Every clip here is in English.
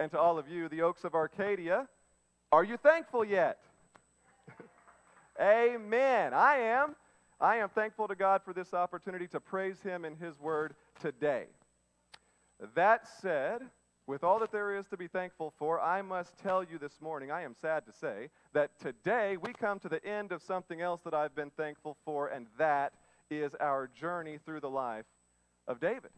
And to all of you, the Oaks of Arcadia, are you thankful yet? Amen. I am. I am thankful to God for this opportunity to praise Him in His Word today. That said, with all that there is to be thankful for, I must tell you this morning, I am sad to say, that today we come to the end of something else that I've been thankful for, and that is our journey through the life of David.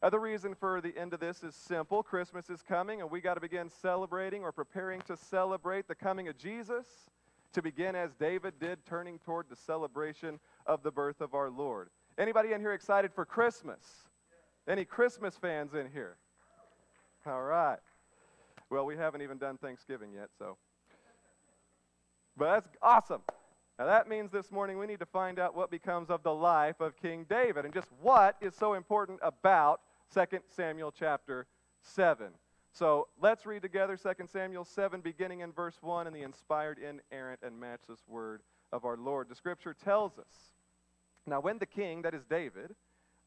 Uh, the reason for the end of this is simple Christmas is coming, and we got to begin celebrating or preparing to celebrate the coming of Jesus to begin as David did, turning toward the celebration of the birth of our Lord. Anybody in here excited for Christmas? Any Christmas fans in here? All right. Well, we haven't even done Thanksgiving yet, so. But that's awesome. Now, that means this morning we need to find out what becomes of the life of King David and just what is so important about 2 Samuel chapter 7. So let's read together 2 Samuel 7, beginning in verse 1 in the inspired, inerrant, and matchless word of our Lord. The scripture tells us Now, when the king, that is David,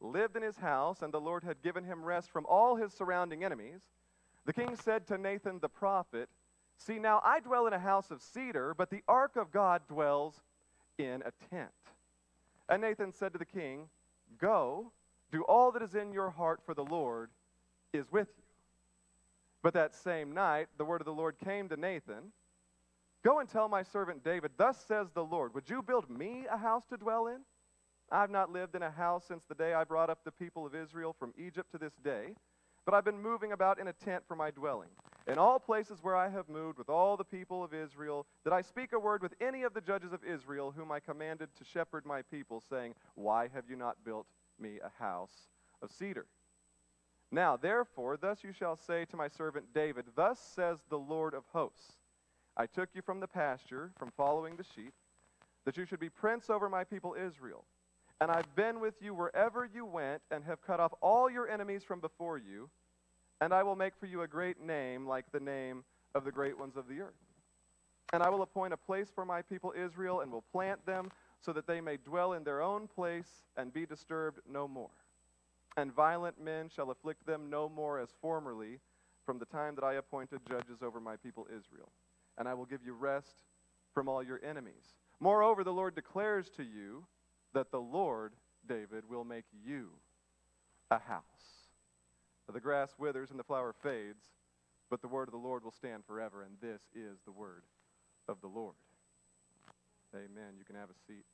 lived in his house, and the Lord had given him rest from all his surrounding enemies, the king said to Nathan the prophet, See, now I dwell in a house of cedar, but the ark of God dwells in a tent. And Nathan said to the king, Go, do all that is in your heart, for the Lord is with you. But that same night, the word of the Lord came to Nathan Go and tell my servant David, Thus says the Lord, Would you build me a house to dwell in? I've not lived in a house since the day I brought up the people of Israel from Egypt to this day, but I've been moving about in a tent for my dwelling. In all places where I have moved with all the people of Israel, did I speak a word with any of the judges of Israel, whom I commanded to shepherd my people, saying, Why have you not built me a house of cedar? Now, therefore, thus you shall say to my servant David, Thus says the Lord of hosts I took you from the pasture, from following the sheep, that you should be prince over my people Israel. And I've been with you wherever you went, and have cut off all your enemies from before you, and I will make for you a great name like the name of the great ones of the earth. And I will appoint a place for my people Israel, and will plant them so that they may dwell in their own place and be disturbed no more and violent men shall afflict them no more as formerly from the time that I appointed judges over my people Israel. And I will give you rest from all your enemies. Moreover, the Lord declares to you that the Lord, David, will make you a house. The grass withers and the flower fades, but the word of the Lord will stand forever, and this is the word of the Lord. Amen. You can have a seat.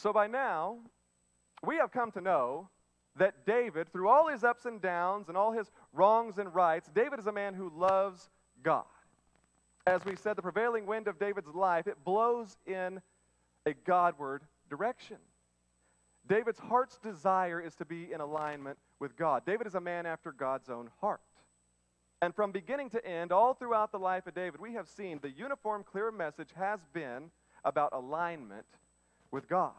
So by now, we have come to know that David, through all his ups and downs and all his wrongs and rights, David is a man who loves God. As we said, the prevailing wind of David's life, it blows in a Godward direction. David's heart's desire is to be in alignment with God. David is a man after God's own heart. And from beginning to end, all throughout the life of David, we have seen the uniform, clear message has been about alignment with God.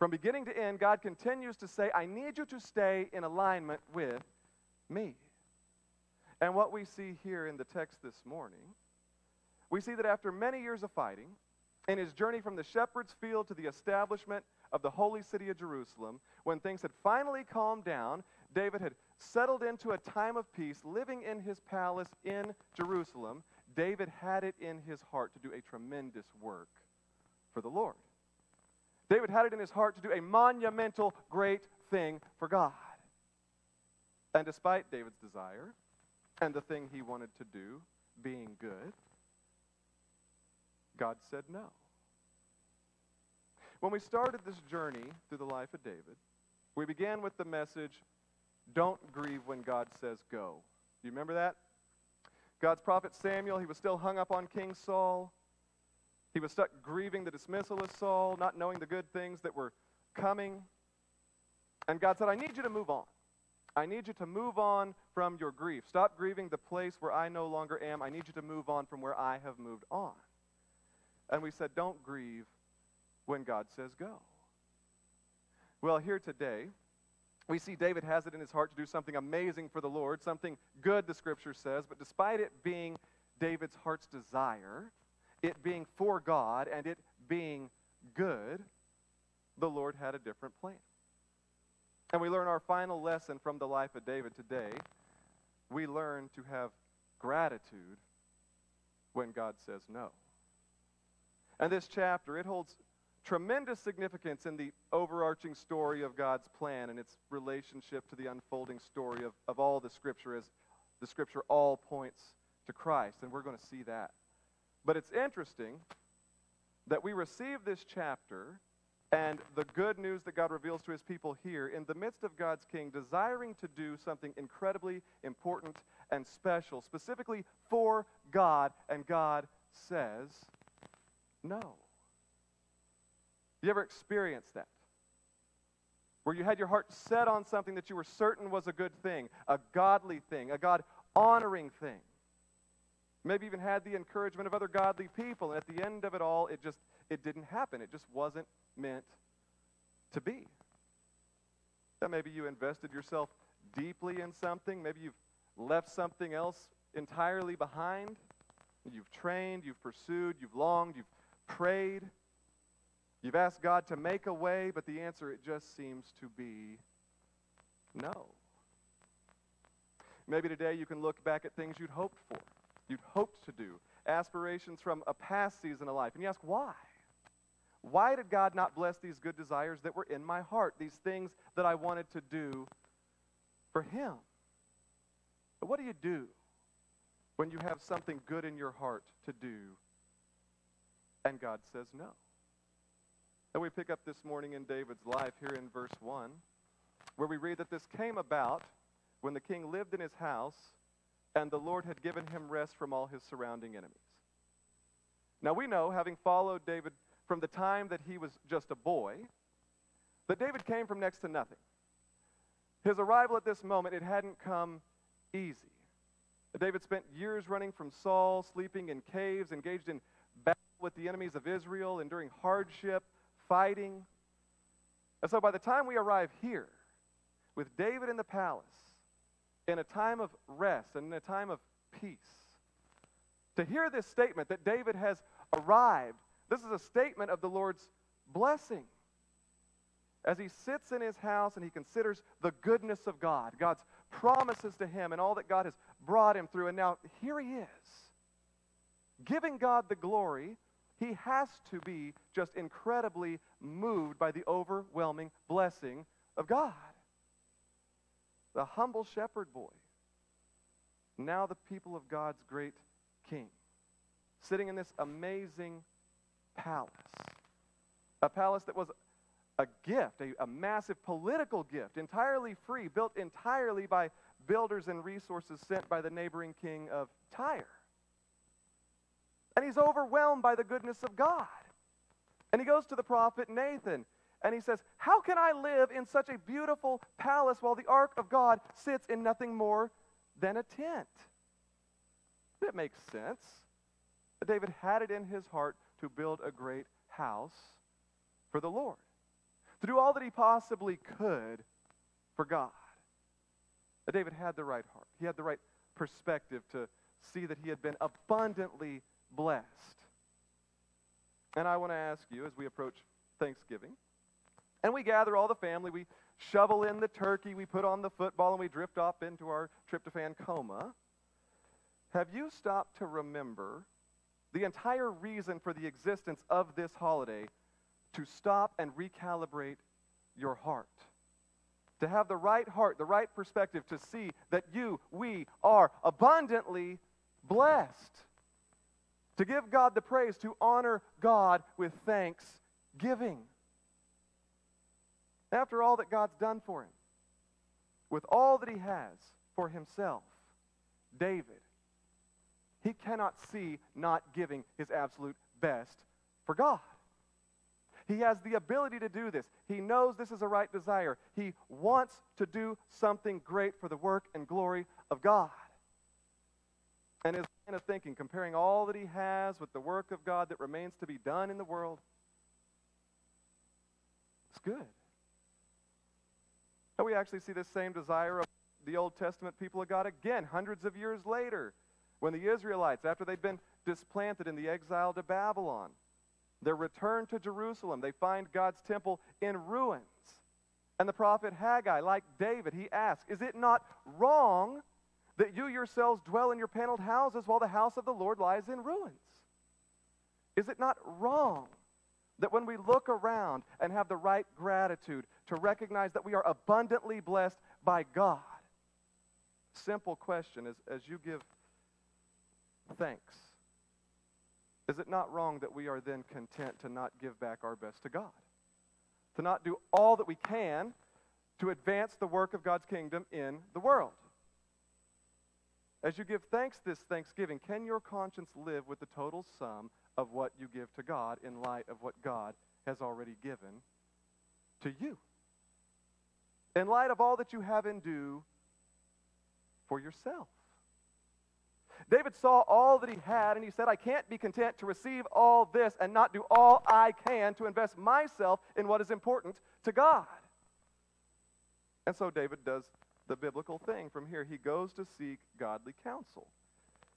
From beginning to end, God continues to say, I need you to stay in alignment with me. And what we see here in the text this morning, we see that after many years of fighting, in his journey from the shepherd's field to the establishment of the holy city of Jerusalem, when things had finally calmed down, David had settled into a time of peace, living in his palace in Jerusalem. David had it in his heart to do a tremendous work for the Lord. David had it in his heart to do a monumental, great thing for God. And despite David's desire and the thing he wanted to do being good, God said no. When we started this journey through the life of David, we began with the message don't grieve when God says go. Do you remember that? God's prophet Samuel, he was still hung up on King Saul. He was stuck grieving the dismissal of Saul, not knowing the good things that were coming. And God said, I need you to move on. I need you to move on from your grief. Stop grieving the place where I no longer am. I need you to move on from where I have moved on. And we said, Don't grieve when God says go. Well, here today, we see David has it in his heart to do something amazing for the Lord, something good, the scripture says, but despite it being David's heart's desire, it being for God and it being good, the Lord had a different plan. And we learn our final lesson from the life of David today. We learn to have gratitude when God says no. And this chapter, it holds tremendous significance in the overarching story of God's plan and its relationship to the unfolding story of, of all the Scripture as the Scripture all points to Christ. And we're going to see that. But it's interesting that we receive this chapter and the good news that God reveals to his people here in the midst of God's king desiring to do something incredibly important and special, specifically for God, and God says no. You ever experienced that? Where you had your heart set on something that you were certain was a good thing, a godly thing, a God honoring thing. Maybe even had the encouragement of other godly people, and at the end of it all, it just it didn't happen. It just wasn't meant to be. That maybe you invested yourself deeply in something. Maybe you've left something else entirely behind. You've trained, you've pursued, you've longed, you've prayed. You've asked God to make a way, but the answer, it just seems to be no. Maybe today you can look back at things you'd hoped for, you'd hoped to do, aspirations from a past season of life, and you ask, why? Why did God not bless these good desires that were in my heart, these things that I wanted to do for Him? But what do you do when you have something good in your heart to do and God says no? And we pick up this morning in David's life here in verse 1, where we read that this came about when the king lived in his house and the Lord had given him rest from all his surrounding enemies. Now we know, having followed David from the time that he was just a boy, that David came from next to nothing. His arrival at this moment, it hadn't come easy. David spent years running from Saul, sleeping in caves, engaged in battle with the enemies of Israel, enduring hardship, fighting. And so by the time we arrive here, with David in the palace, in a time of rest and in a time of peace, to hear this statement that David has arrived this is a statement of the Lord's blessing. As he sits in his house and he considers the goodness of God, God's promises to him, and all that God has brought him through. And now here he is, giving God the glory. He has to be just incredibly moved by the overwhelming blessing of God. The humble shepherd boy, now the people of God's great king, sitting in this amazing palace. A palace that was a gift, a, a, massive political gift, entirely free, built entirely by builders and resources sent by the neighboring king of Tyre. And he's overwhelmed by the goodness of God. And he goes to the prophet Nathan and he says, How can I live in such a beautiful palace while the ark of God sits in nothing more than a tent? That makes sense. David had it in his heart to build a great house for the Lord, to do all that he possibly could for God. David had the right heart, he had the right perspective to see that he had been abundantly blessed. And I want to ask you as we approach Thanksgiving, and we gather all the family, we shovel in the turkey, we put on the football, and we drift off into our tryptophan coma. Have you stopped to remember the entire reason for the existence of this holiday to stop and recalibrate your heart. To have the right heart, the right perspective, to see that you, we are abundantly blessed. To give God the praise, to honor God with thanksgiving. After all that God's done for him, with all that he has for himself, David he cannot see not giving his absolute best for God. He has the ability to do this. He knows this is a right desire. He wants to do something great for the work and glory of God. And his line of thinking, comparing all that he has with the work of God that remains to be done in the world, it's good. And we actually see this same desire of the Old Testament people of God again, hundreds of years later when the Israelites, after they'd been displanted in the exile to Babylon, Their return to Jerusalem, they find God's temple in ruins. And the prophet Haggai, like David, he asks, Is it not wrong that you yourselves dwell in your paneled houses while the house of the Lord lies in ruins? Is it not wrong that when we look around and have the right gratitude to recognize that we are abundantly blessed by God? Simple question as, as you give thanks. Is it not wrong that we are then content to not give back our best to God? To not do all that we can to advance the work of God's kingdom in the world? As you give thanks this Thanksgiving, can your conscience live with the total sum of what you give to God in light of what God has already given to you? In light of all that you have and do for yourself. David saw all that he had and he said, I can't be content to receive all this and not do all I can to invest myself in what is important to God. And so David does the biblical thing. From here, he goes to seek godly counsel.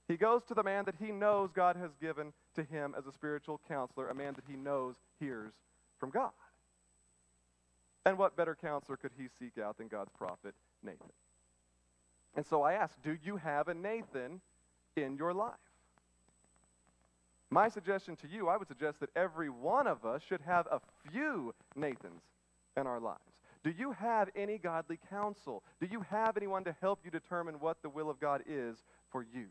He goes to the man that he knows God has given to him as a spiritual counselor, a man that he knows hears from God. And what better counselor could he seek out than God's prophet, Nathan? And so I ask, do you have a Nathan in your life? My suggestion to you, I would suggest that every one of us should have a few Nathans in our lives. Do you have any godly counsel? Do you have anyone to help you determine what the will of God is for you?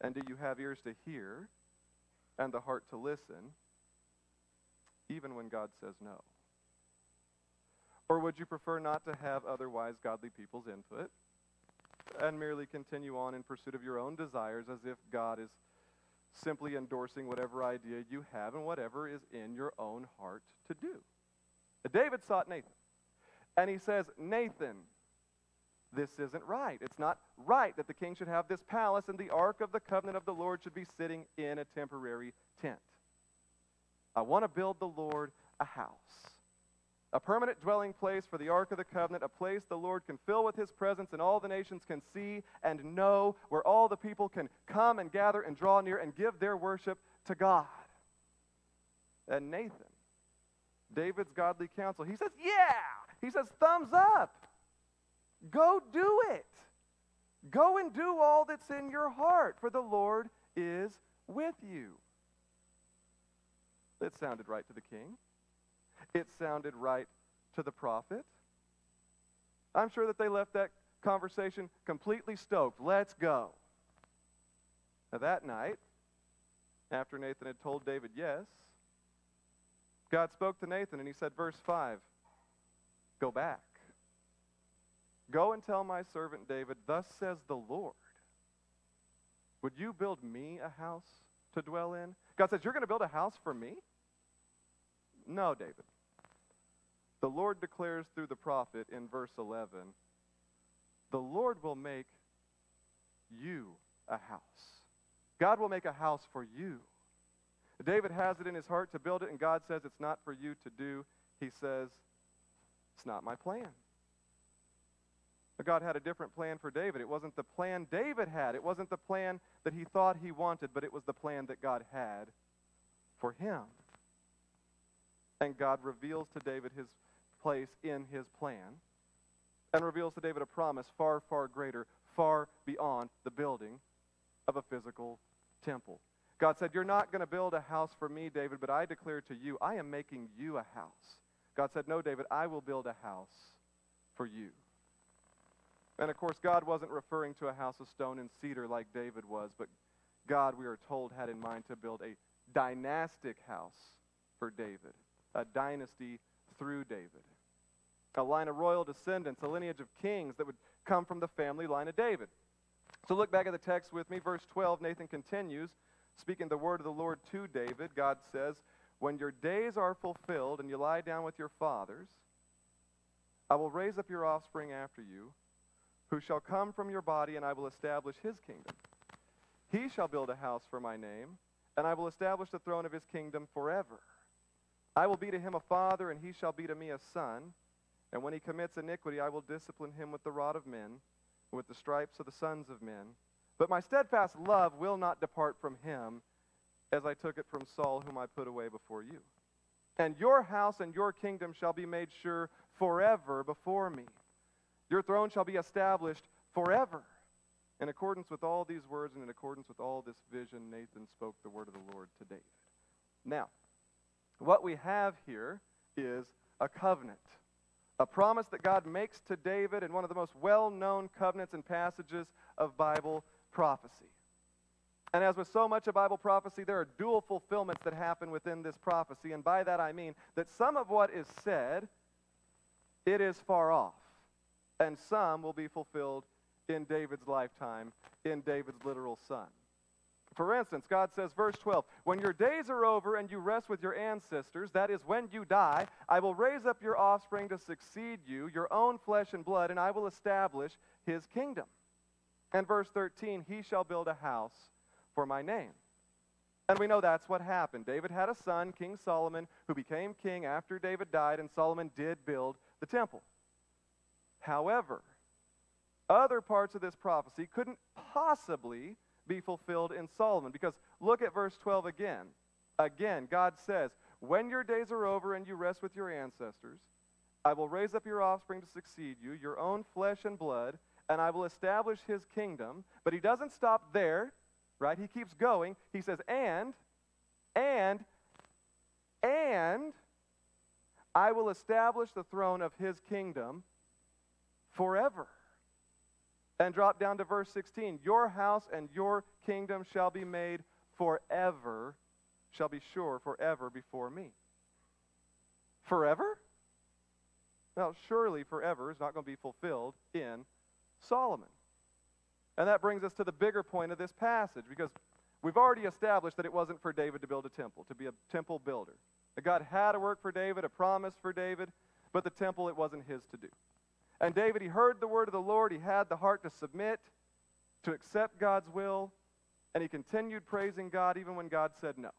And do you have ears to hear and the heart to listen, even when God says no? Or would you prefer not to have otherwise godly people's input and merely continue on in pursuit of your own desires as if God is simply endorsing whatever idea you have and whatever is in your own heart to do? David sought Nathan. And he says, Nathan, this isn't right. It's not right that the king should have this palace and the ark of the covenant of the Lord should be sitting in a temporary tent. I want to build the Lord a house, a permanent dwelling place for the ark of the covenant, a place the Lord can fill with his presence and all the nations can see and know, where all the people can come and gather and draw near and give their worship to God. And Nathan, David's godly counsel, he says, Yeah! He says, thumbs up. Go do it. Go and do all that's in your heart, for the Lord is with you. It sounded right to the king. It sounded right to the prophet. I'm sure that they left that conversation completely stoked. Let's go. Now, that night, after Nathan had told David yes, God spoke to Nathan and he said, verse 5 Go back. Go and tell my servant David, Thus says the Lord. Would you build me a house to dwell in? God says, You're going to build a house for me? No, David. The Lord declares through the prophet in verse 11 The Lord will make you a house. God will make a house for you. David has it in his heart to build it, and God says it's not for you to do. He says, it's not my plan. But God had a different plan for David. It wasn't the plan David had. It wasn't the plan that he thought he wanted, but it was the plan that God had for him. And God reveals to David his place in his plan and reveals to David a promise far, far greater, far beyond the building of a physical temple. God said, You're not going to build a house for me, David, but I declare to you, I am making you a house. God said, No, David, I will build a house for you. And of course, God wasn't referring to a house of stone and cedar like David was, but God, we are told, had in mind to build a dynastic house for David, a dynasty through David, a line of royal descendants, a lineage of kings that would come from the family line of David. So look back at the text with me. Verse 12, Nathan continues, speaking the word of the Lord to David. God says, when your days are fulfilled and you lie down with your fathers, I will raise up your offspring after you, who shall come from your body, and I will establish his kingdom. He shall build a house for my name, and I will establish the throne of his kingdom forever. I will be to him a father, and he shall be to me a son. And when he commits iniquity, I will discipline him with the rod of men, with the stripes of the sons of men. But my steadfast love will not depart from him, as I took it from Saul, whom I put away before you. And your house and your kingdom shall be made sure forever before me. Your throne shall be established forever. In accordance with all these words and in accordance with all this vision, Nathan spoke the word of the Lord to David. Now, what we have here is a covenant, a promise that God makes to David in one of the most well known covenants and passages of Bible prophecy. And as with so much of Bible prophecy, there are dual fulfillments that happen within this prophecy. And by that I mean that some of what is said, it is far off. And some will be fulfilled in David's lifetime, in David's literal son. For instance, God says, verse 12, When your days are over and you rest with your ancestors, that is, when you die, I will raise up your offspring to succeed you, your own flesh and blood, and I will establish his kingdom. And verse 13, He shall build a house for my name. And we know that's what happened. David had a son, King Solomon, who became king after David died, and Solomon did build the temple. However, other parts of this prophecy couldn't possibly be fulfilled in Solomon because look at verse 12 again. Again, God says, When your days are over and you rest with your ancestors, I will raise up your offspring to succeed you, your own flesh and blood, and I will establish his kingdom. But he doesn't stop there right? He keeps going. He says, and, and, and I will establish the throne of his kingdom forever. And drop down to verse 16. Your house and your kingdom shall be made forever, shall be sure forever before me. Forever? Now, surely forever is not going to be fulfilled in Solomon. And that brings us to the bigger point of this passage because we've already established that it wasn't for David to build a temple, to be a temple builder. That God had a work for David, a promise for David, but the temple, it wasn't his to do. And David, he heard the word of the Lord. He had the heart to submit, to accept God's will, and he continued praising God even when God said no.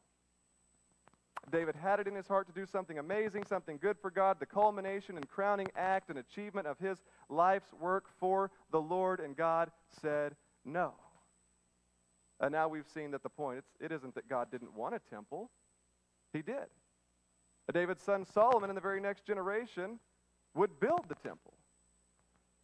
David had it in his heart to do something amazing, something good for God, the culmination and crowning act and achievement of his life's work for the Lord, and God said no. And now we've seen that the point, it's, it isn't that God didn't want a temple, he did. David's son Solomon in the very next generation would build the temple.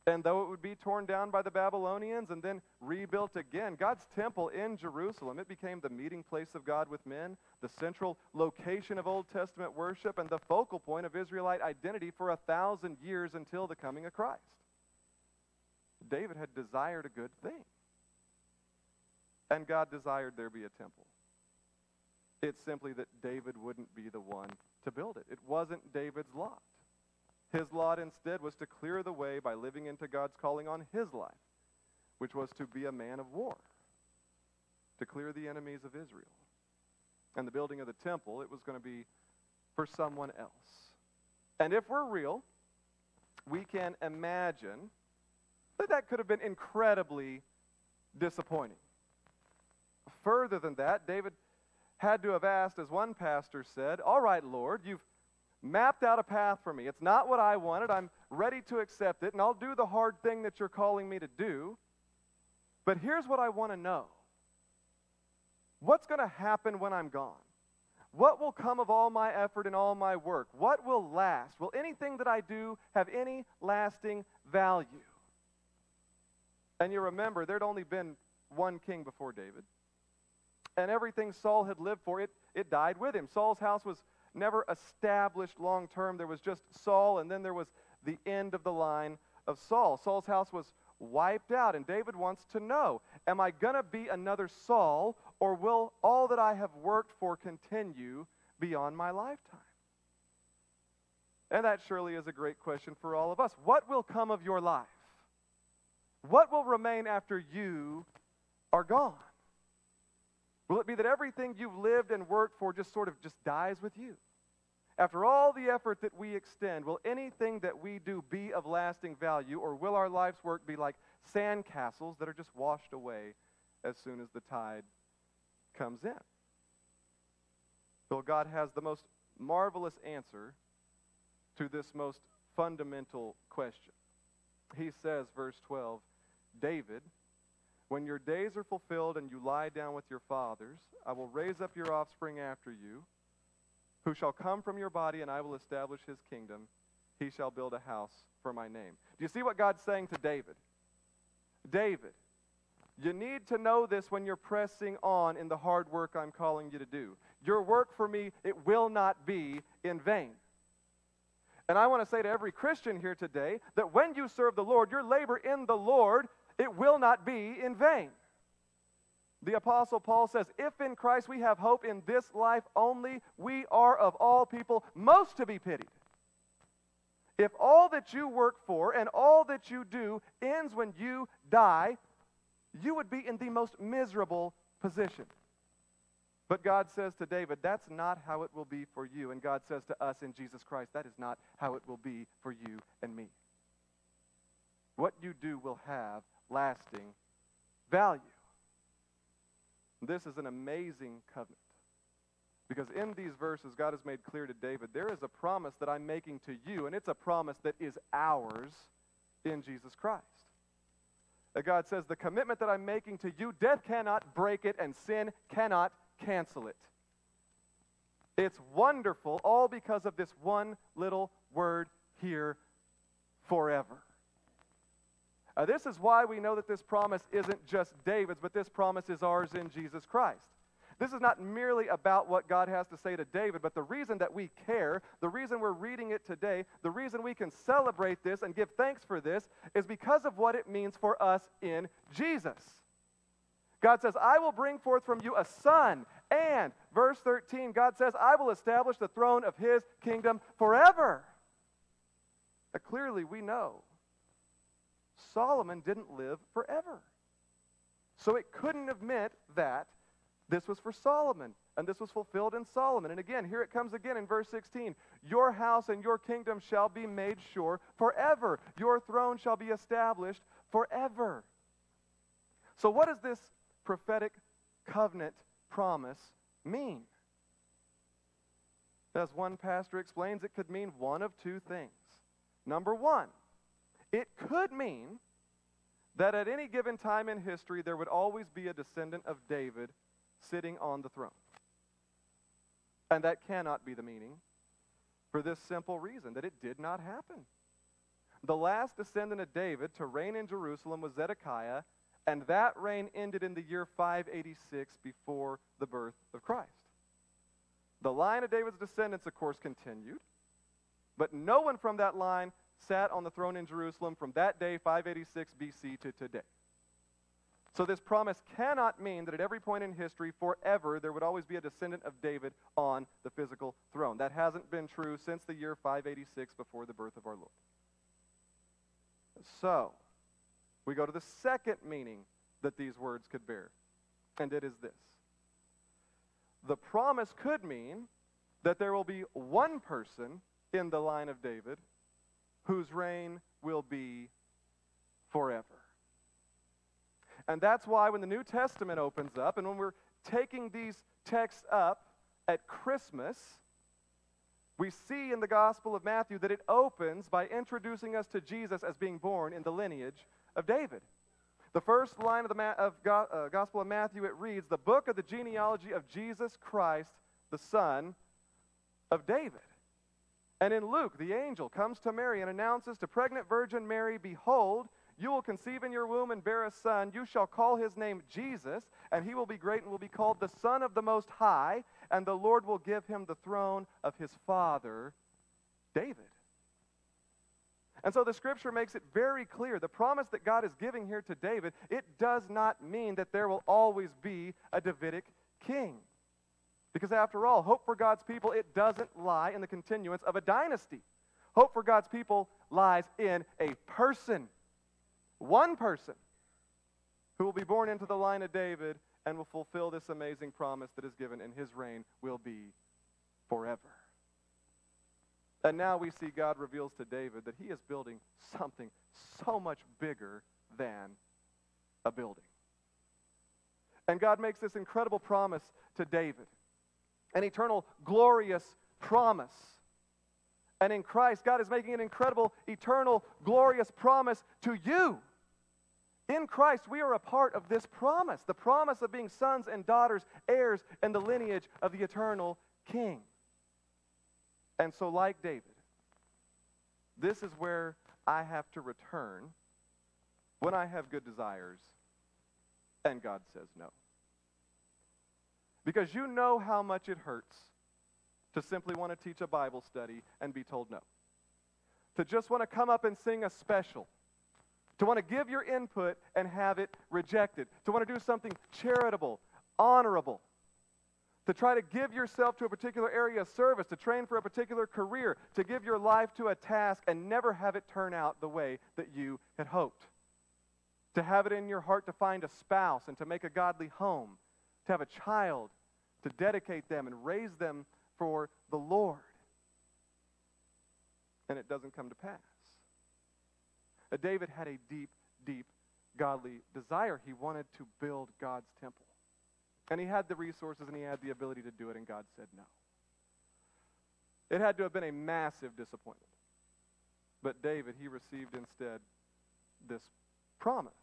And though it would be torn down by the Babylonians and then rebuilt again, God's temple in Jerusalem, it became the meeting place of God with men, the central location of Old Testament worship, and the focal point of Israelite identity for a thousand years until the coming of Christ. David had desired a good thing. And God desired there be a temple. It's simply that David wouldn't be the one to build it. It wasn't David's lot. His lot instead was to clear the way by living into God's calling on his life, which was to be a man of war, to clear the enemies of Israel. And the building of the temple, it was going to be for someone else. And if we're real, we can imagine that that could have been incredibly disappointing. Further than that, David had to have asked, as one pastor said, All right, Lord, you've mapped out a path for me. It's not what I wanted. I'm ready to accept it, and I'll do the hard thing that you're calling me to do. But here's what I want to know What's going to happen when I'm gone? What will come of all my effort and all my work? What will last? Will anything that I do have any lasting value? And you remember, there'd only been one king before David. And everything Saul had lived for, it, it died with him. Saul's house was never established long term. There was just Saul, and then there was the end of the line of Saul. Saul's house was wiped out, and David wants to know Am I going to be another Saul, or will all that I have worked for continue beyond my lifetime? And that surely is a great question for all of us. What will come of your life? What will remain after you are gone? Will it be that everything you've lived and worked for just sort of just dies with you? After all the effort that we extend, will anything that we do be of lasting value, or will our life's work be like sand castles that are just washed away as soon as the tide comes in? Well, God has the most marvelous answer to this most fundamental question. He says, verse 12, David When your days are fulfilled and you lie down with your fathers, I will raise up your offspring after you, who shall come from your body, and I will establish his kingdom. He shall build a house for my name. Do you see what God's saying to David? David, you need to know this when you're pressing on in the hard work I'm calling you to do. Your work for me, it will not be in vain. And I want to say to every Christian here today that when you serve the Lord, your labor in the Lord, it will not be in vain. The Apostle Paul says, If in Christ we have hope in this life only, we are of all people most to be pitied. If all that you work for and all that you do ends when you die, you would be in the most miserable position. But God says to David, that's not how it will be for you. And God says to us in Jesus Christ, that is not how it will be for you and me. What you do will have lasting value. This is an amazing covenant. Because in these verses, God has made clear to David, there is a promise that I'm making to you, and it's a promise that is ours in Jesus Christ. That God says, the commitment that I'm making to you, death cannot break it, and sin cannot cancel it. It's wonderful, all because of this one little word here forever. Uh, this is why we know that this promise isn't just David's, but this promise is ours in Jesus Christ. This is not merely about what God has to say to David, but the reason that we care, the reason we're reading it today, the reason we can celebrate this and give thanks for this is because of what it means for us in Jesus. God says, I will bring forth from you a son. And, verse 13, God says, I will establish the throne of his kingdom forever. Now, clearly, we know Solomon didn't live forever. So it couldn't have meant that this was for Solomon, and this was fulfilled in Solomon. And again, here it comes again in verse 16 Your house and your kingdom shall be made sure forever, your throne shall be established forever. So, what does this prophetic covenant promise mean? As one pastor explains, it could mean one of two things. Number one, it could mean that at any given time in history, there would always be a descendant of David sitting on the throne. And that cannot be the meaning for this simple reason that it did not happen. The last descendant of David to reign in Jerusalem was Zedekiah, and that reign ended in the year 586 before the birth of Christ. The line of David's descendants, of course, continued, but no one from that line sat on the throne in Jerusalem from that day, 586 BC, to today. So this promise cannot mean that at every point in history, forever, there would always be a descendant of David on the physical throne. That hasn't been true since the year 586 before the birth of our Lord. So, we go to the second meaning that these words could bear, and it is this. The promise could mean that there will be one person in the line of David whose reign will be forever. And that's why when the New Testament opens up and when we're taking these texts up at Christmas, we see in the Gospel of Matthew that it opens by introducing us to Jesus as being born in the lineage of David. The first line of the Ma- of Go- uh, Gospel of Matthew, it reads, The book of the genealogy of Jesus Christ, the son of David. And in Luke, the angel comes to Mary and announces to pregnant Virgin Mary, Behold, you will conceive in your womb and bear a son. You shall call his name Jesus, and he will be great and will be called the Son of the Most High, and the Lord will give him the throne of his father, David. And so the scripture makes it very clear the promise that God is giving here to David, it does not mean that there will always be a Davidic king. Because after all, hope for God's people, it doesn't lie in the continuance of a dynasty. Hope for God's people lies in a person. One person who will be born into the line of David and will fulfill this amazing promise that is given, and his reign will be forever. And now we see God reveals to David that he is building something so much bigger than a building. And God makes this incredible promise to David an eternal, glorious promise. And in Christ, God is making an incredible, eternal, glorious promise to you. In Christ, we are a part of this promise the promise of being sons and daughters, heirs and the lineage of the eternal King. And so, like David, this is where I have to return when I have good desires and God says no. Because you know how much it hurts to simply want to teach a Bible study and be told no. To just want to come up and sing a special. To want to give your input and have it rejected. To want to do something charitable, honorable. To try to give yourself to a particular area of service, to train for a particular career, to give your life to a task and never have it turn out the way that you had hoped. To have it in your heart to find a spouse and to make a godly home, to have a child, to dedicate them and raise them for the Lord. And it doesn't come to pass. Uh, David had a deep, deep godly desire. He wanted to build God's temple. And he had the resources and he had the ability to do it, and God said no. It had to have been a massive disappointment. But David, he received instead this promise.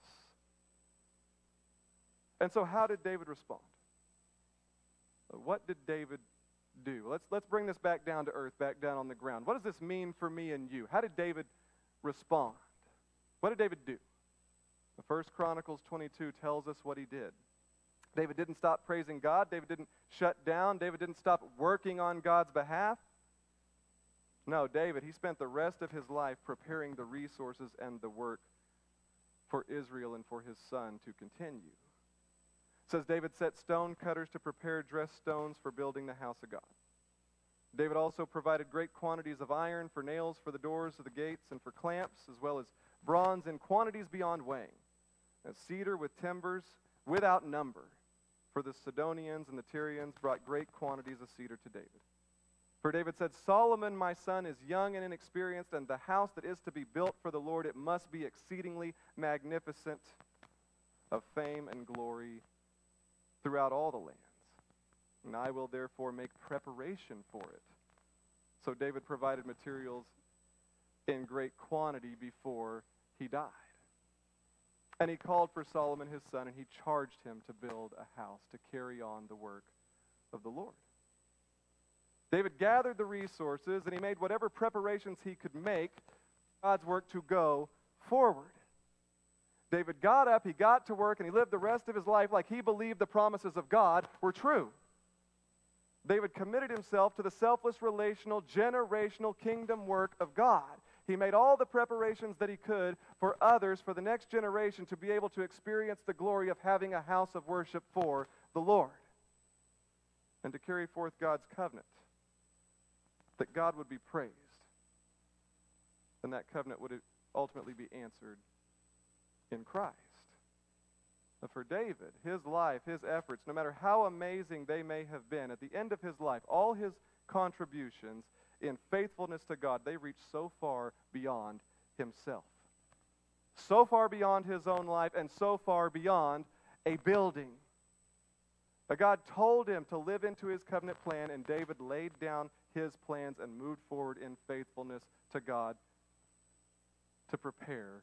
And so, how did David respond? Uh, what did David do? Let's, let's bring this back down to earth, back down on the ground. What does this mean for me and you? How did David respond? What did David do? The First Chronicles 22 tells us what he did. David didn't stop praising God. David didn't shut down. David didn't stop working on God's behalf. No, David, he spent the rest of his life preparing the resources and the work for Israel and for his son to continue says David set stone cutters to prepare dressed stones for building the house of God. David also provided great quantities of iron for nails for the doors of the gates and for clamps, as well as bronze in quantities beyond weighing, and cedar with timbers without number. For the Sidonians and the Tyrians brought great quantities of cedar to David. For David said, Solomon, my son, is young and inexperienced, and the house that is to be built for the Lord, it must be exceedingly magnificent, of fame and glory throughout all the lands. And I will therefore make preparation for it. So David provided materials in great quantity before he died. And he called for Solomon his son, and he charged him to build a house to carry on the work of the Lord. David gathered the resources, and he made whatever preparations he could make God's work to go forward. David got up, he got to work, and he lived the rest of his life like he believed the promises of God were true. David committed himself to the selfless, relational, generational kingdom work of God. He made all the preparations that he could for others, for the next generation, to be able to experience the glory of having a house of worship for the Lord and to carry forth God's covenant, that God would be praised, and that covenant would ultimately be answered in Christ. But for David, his life, his efforts, no matter how amazing they may have been, at the end of his life, all his contributions in faithfulness to God, they reached so far beyond himself. So far beyond his own life and so far beyond a building. But God told him to live into his covenant plan, and David laid down his plans and moved forward in faithfulness to God to prepare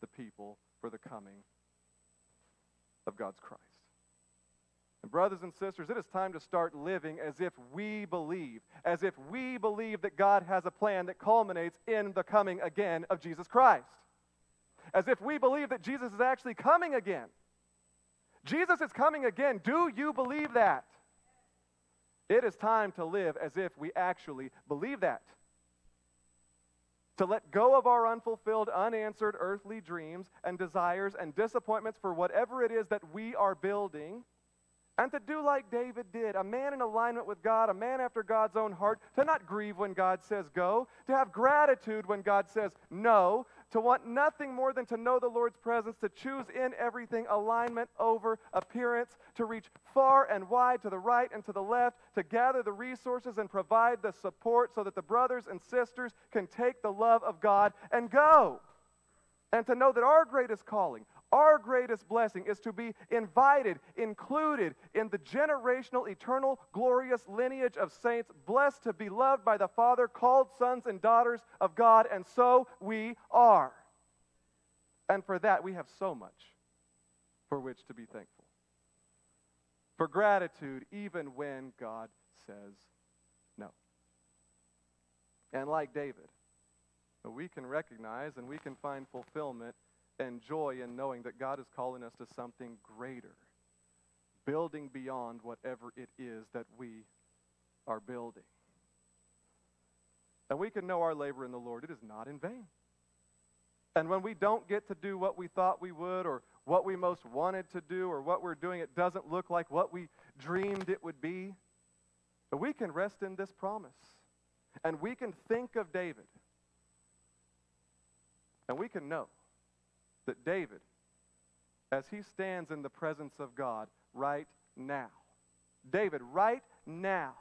the people for the coming of God's Christ. And, brothers and sisters, it is time to start living as if we believe, as if we believe that God has a plan that culminates in the coming again of Jesus Christ. As if we believe that Jesus is actually coming again. Jesus is coming again. Do you believe that? It is time to live as if we actually believe that to let go of our unfulfilled, unanswered earthly dreams and desires and disappointments for whatever it is that we are building, and to do like David did, a man in alignment with God, a man after God's own heart, to not grieve when God says go, to have gratitude when God says no, to want nothing more than to know the Lord's presence, to choose in everything alignment over appearance, to reach far and wide to the right and to the left, to gather the resources and provide the support so that the brothers and sisters can take the love of God and go. And to know that our greatest calling, our greatest blessing is to be invited, included in the generational, eternal, glorious lineage of saints, blessed to be loved by the Father, called sons and daughters of God, and so we are. And for that, we have so much for which to be thankful. For gratitude, even when God says no. And like David, we can recognize and we can find fulfillment and joy in knowing that God is calling us to something greater, building beyond whatever it is that we are building. And we can know our labor in the Lord, it is not in vain. And when we don't get to do what we thought we would, or what we most wanted to do, or what we're doing, it doesn't look like what we dreamed it would be, but we can rest in this promise. And we can think of David. And we can know that David, as he stands in the presence of God right now, David, right now,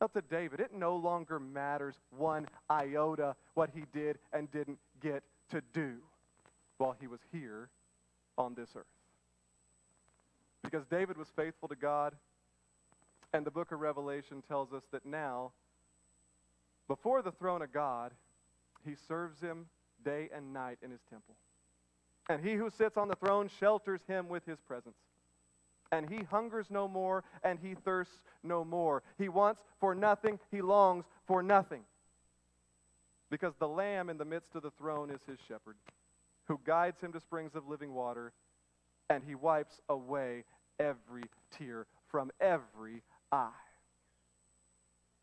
up to David, it no longer matters one iota what he did and didn't get to do while he was here on this earth. Because David was faithful to God, and the book of Revelation tells us that now, before the throne of God, he serves him day and night in his temple. And he who sits on the throne shelters him with his presence and he hungers no more, and he thirsts no more. He wants for nothing, he longs for nothing. Because the Lamb in the midst of the throne is his shepherd, who guides him to springs of living water, and he wipes away every tear from every eye.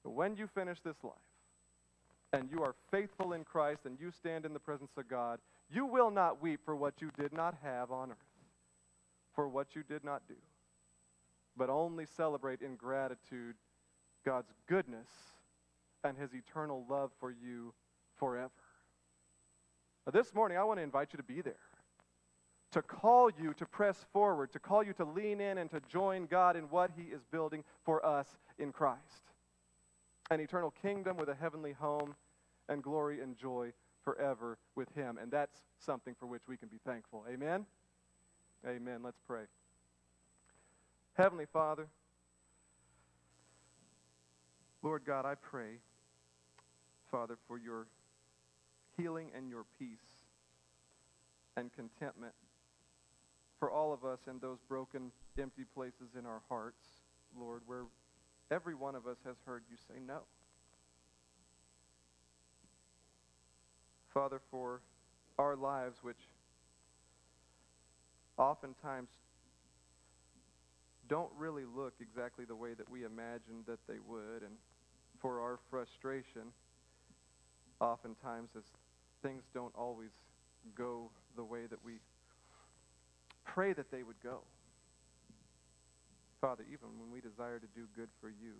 When you finish this life, and you are faithful in Christ, and you stand in the presence of God, you will not weep for what you did not have on earth, for what you did not do but only celebrate in gratitude God's goodness and his eternal love for you forever. Now, this morning, I want to invite you to be there, to call you to press forward, to call you to lean in and to join God in what he is building for us in Christ an eternal kingdom with a heavenly home and glory and joy forever with him. And that's something for which we can be thankful. Amen? Amen. Let's pray. Heavenly Father, Lord God, I pray, Father, for your healing and your peace and contentment for all of us in those broken, empty places in our hearts, Lord, where every one of us has heard you say no. Father, for our lives, which oftentimes don't really look exactly the way that we imagined that they would. And for our frustration, oftentimes, as things don't always go the way that we pray that they would go. Father, even when we desire to do good for you,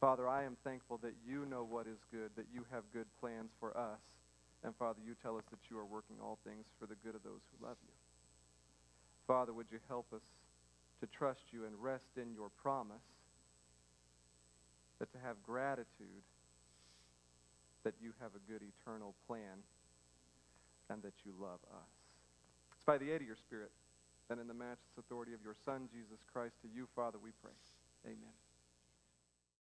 Father, I am thankful that you know what is good, that you have good plans for us. And Father, you tell us that you are working all things for the good of those who love you. Father, would you help us to trust you and rest in your promise, that to have gratitude that you have a good eternal plan and that you love us. It's by the aid of your Spirit and in the matchless authority of your Son, Jesus Christ, to you, Father, we pray. Amen.